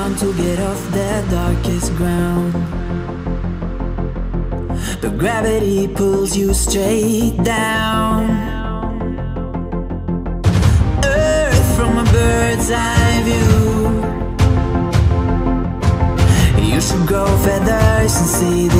want to get off the darkest ground. But gravity pulls you straight down. Earth from a bird's eye view. You should grow feathers and see this